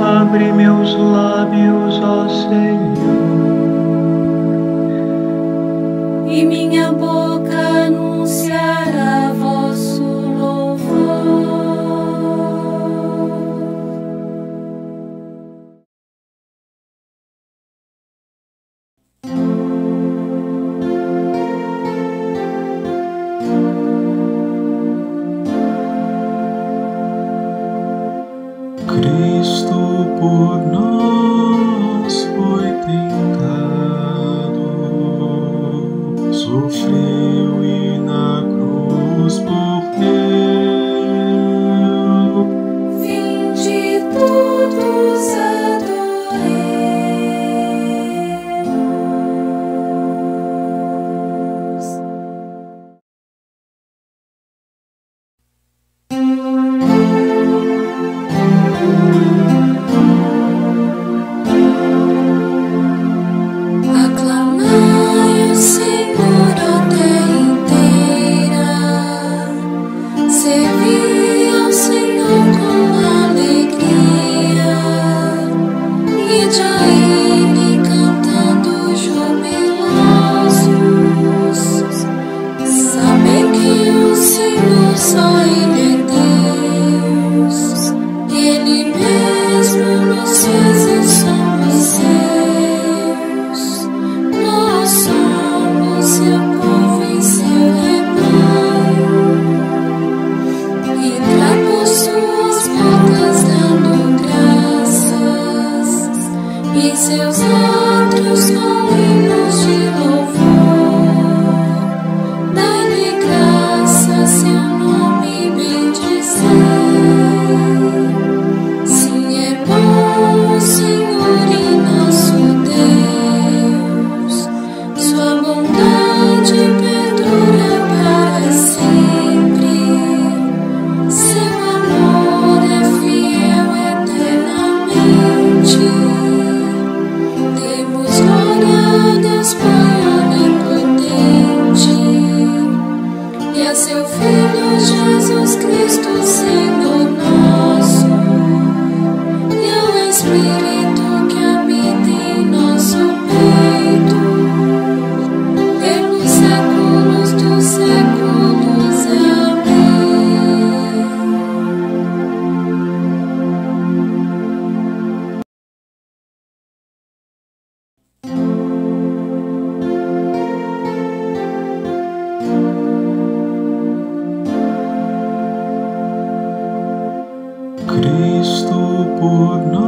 Abre meus lábios, ó Senhor. Por nós foi tentado, sofreu E seus átrios com hinos de louvor. Dai-lhe graça, seu nome bendizer. Sim, é bom Senhor e nosso Deus. Sua bondade glória a Deus Pai onipotente e a seu Filho Jesus Cristo, Cristo por nós